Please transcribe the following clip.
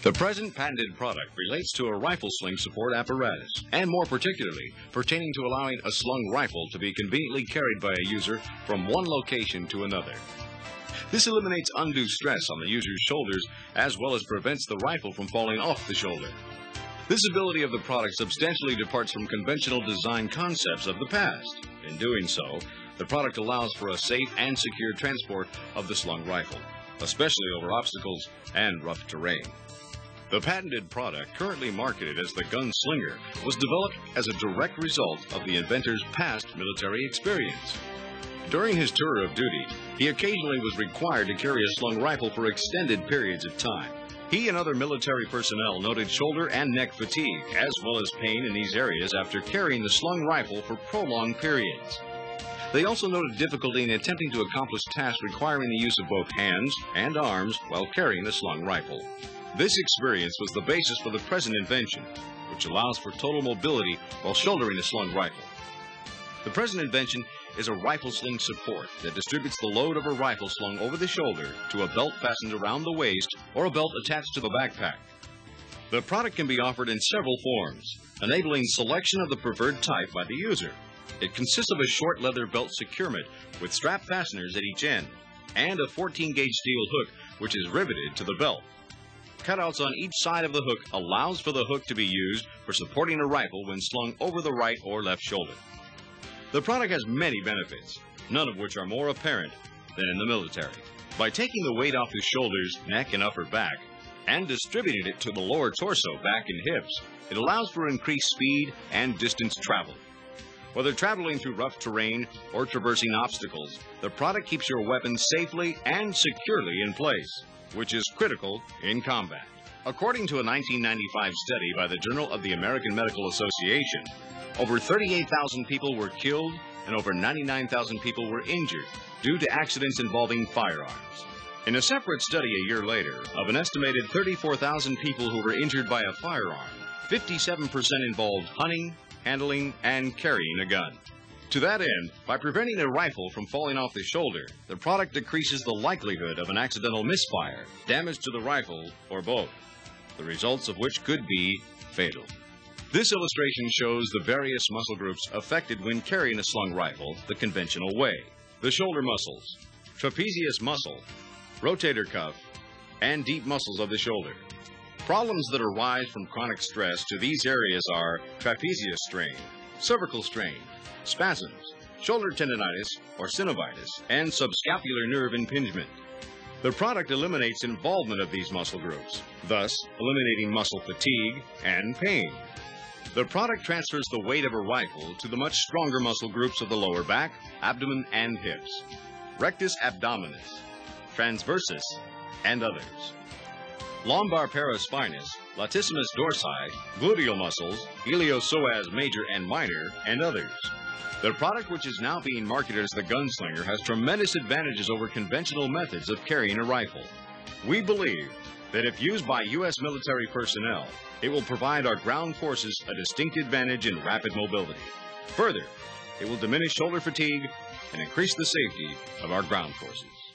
The present patented product relates to a rifle sling support apparatus, and more particularly, pertaining to allowing a slung rifle to be conveniently carried by a user from one location to another. This eliminates undue stress on the user's shoulders, as well as prevents the rifle from falling off the shoulder. This ability of the product substantially departs from conventional design concepts of the past. In doing so, the product allows for a safe and secure transport of the slung rifle, especially over obstacles and rough terrain. The patented product, currently marketed as the Gunslinger, was developed as a direct result of the inventor's past military experience. During his tour of duty, he occasionally was required to carry a slung rifle for extended periods of time. He and other military personnel noted shoulder and neck fatigue, as well as pain in these areas after carrying the slung rifle for prolonged periods. They also noted difficulty in attempting to accomplish tasks requiring the use of both hands and arms while carrying the slung rifle. This experience was the basis for the present invention, which allows for total mobility while shouldering a slung rifle. The present invention is a rifle sling support that distributes the load of a rifle slung over the shoulder to a belt fastened around the waist or a belt attached to the backpack. The product can be offered in several forms, enabling selection of the preferred type by the user. It consists of a short leather belt securement with strap fasteners at each end and a 14 gauge steel hook which is riveted to the belt cutouts on each side of the hook allows for the hook to be used for supporting a rifle when slung over the right or left shoulder. The product has many benefits, none of which are more apparent than in the military. By taking the weight off the shoulders, neck, and upper back, and distributing it to the lower torso, back, and hips, it allows for increased speed and distance traveled. Whether traveling through rough terrain or traversing obstacles, the product keeps your weapon safely and securely in place which is critical in combat. According to a 1995 study by the Journal of the American Medical Association, over 38,000 people were killed and over 99,000 people were injured due to accidents involving firearms. In a separate study a year later, of an estimated 34,000 people who were injured by a firearm, 57% involved hunting, handling, and carrying a gun. To that end, by preventing a rifle from falling off the shoulder, the product decreases the likelihood of an accidental misfire, damage to the rifle, or both, the results of which could be fatal. This illustration shows the various muscle groups affected when carrying a slung rifle the conventional way. The shoulder muscles, trapezius muscle, rotator cuff, and deep muscles of the shoulder. Problems that arise from chronic stress to these areas are trapezius strain, cervical strain, spasms, shoulder tendonitis or synovitis, and subscapular nerve impingement. The product eliminates involvement of these muscle groups, thus eliminating muscle fatigue and pain. The product transfers the weight of a rifle to the much stronger muscle groups of the lower back, abdomen, and hips, rectus abdominis, transversus, and others. Lumbar paraspinous, latissimus dorsi, gluteal muscles, iliopsoas major and minor, and others. The product, which is now being marketed as the Gunslinger, has tremendous advantages over conventional methods of carrying a rifle. We believe that if used by U.S. military personnel, it will provide our ground forces a distinct advantage in rapid mobility. Further, it will diminish shoulder fatigue and increase the safety of our ground forces.